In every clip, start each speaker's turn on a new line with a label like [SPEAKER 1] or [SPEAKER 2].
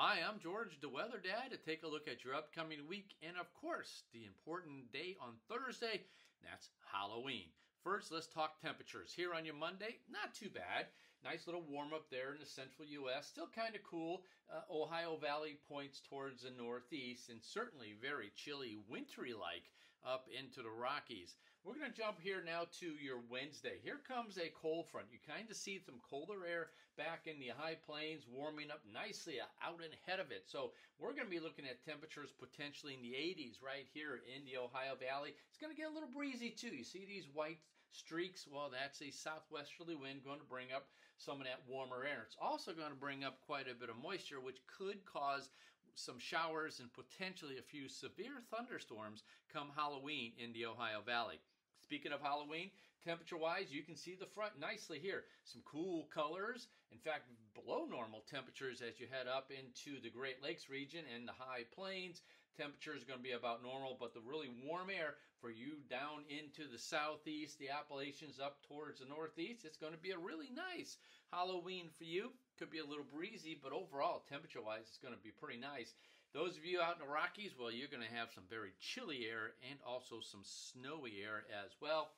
[SPEAKER 1] Hi, I'm George, the Weather Dad, to take a look at your upcoming week and, of course, the important day on Thursday. That's Halloween. First, let's talk temperatures. Here on your Monday, not too bad. Nice little warm up there in the central U.S. Still kind of cool. Uh, Ohio Valley points towards the northeast and certainly very chilly, wintry like up into the Rockies. We're going to jump here now to your Wednesday. Here comes a cold front. You kind of see some colder air back in the high plains warming up nicely out and ahead of it. So we're going to be looking at temperatures potentially in the 80s right here in the Ohio Valley. It's going to get a little breezy too. You see these white streaks? Well, that's a southwesterly wind going to bring up some of that warmer air. It's also going to bring up quite a bit of moisture, which could cause some showers and potentially a few severe thunderstorms come Halloween in the Ohio Valley. Speaking of Halloween, temperature wise, you can see the front nicely here. Some cool colors. In fact, below normal temperatures as you head up into the Great Lakes region and the high plains. Temperature is going to be about normal, but the really warm air for you down into the southeast, the Appalachians up towards the northeast, it's going to be a really nice Halloween for you. Could be a little breezy, but overall, temperature wise, it's going to be pretty nice. Those of you out in the Rockies, well, you're going to have some very chilly air and also some snowy air as well.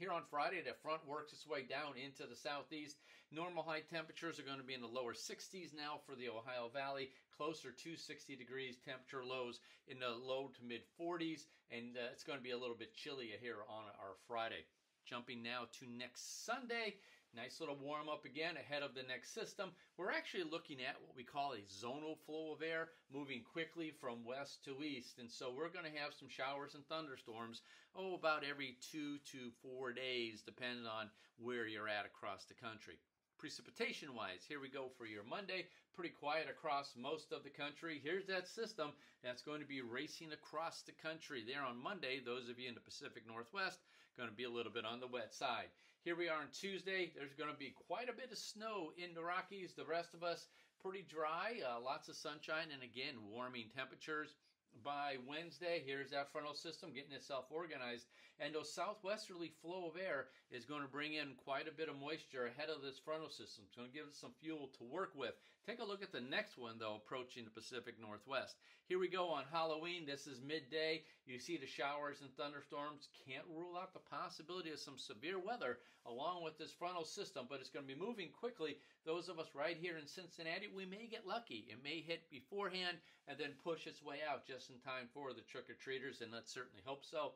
[SPEAKER 1] Here on Friday, the front works its way down into the southeast. Normal high temperatures are going to be in the lower 60s now for the Ohio Valley, closer to 60 degrees. Temperature lows in the low to mid 40s, and uh, it's going to be a little bit chilly here on our Friday. Jumping now to next Sunday. Nice little warm up again ahead of the next system. We're actually looking at what we call a zonal flow of air moving quickly from west to east. And so we're going to have some showers and thunderstorms, oh, about every two to four days, depending on where you're at across the country. Precipitation wise, here we go for your Monday. Pretty quiet across most of the country. Here's that system that's going to be racing across the country. There on Monday, those of you in the Pacific Northwest, going to be a little bit on the wet side. Here we are on Tuesday. There's going to be quite a bit of snow in the Rockies. The rest of us, pretty dry, uh, lots of sunshine, and again, warming temperatures by Wednesday, here's that frontal system getting itself organized. And those southwesterly flow of air is going to bring in quite a bit of moisture ahead of this frontal system. It's going to give us some fuel to work with. Take a look at the next one, though, approaching the Pacific Northwest. Here we go on Halloween. This is midday. You see the showers and thunderstorms. Can't rule out the possibility of some severe weather along with this frontal system, but it's going to be moving quickly. Those of us right here in Cincinnati, we may get lucky. It may hit beforehand and then push its way out just just in time for the trick or treaters, and let's certainly hope so.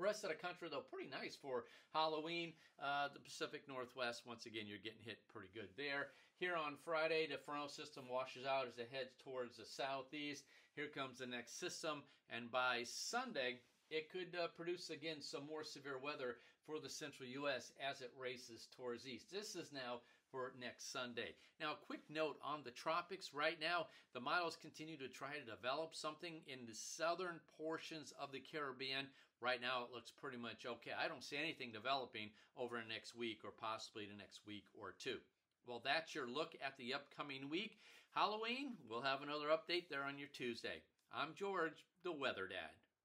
[SPEAKER 1] Rest of the country, though, pretty nice for Halloween. Uh, the Pacific Northwest, once again, you're getting hit pretty good there. Here on Friday, the frontal system washes out as it heads towards the southeast. Here comes the next system, and by Sunday, it could uh, produce again some more severe weather for the central U.S. as it races towards east. This is now for next Sunday. Now, a quick note on the tropics. Right now, the models continue to try to develop something in the southern portions of the Caribbean. Right now, it looks pretty much okay. I don't see anything developing over the next week or possibly the next week or two. Well, that's your look at the upcoming week. Halloween, we'll have another update there on your Tuesday. I'm George, the Weather Dad.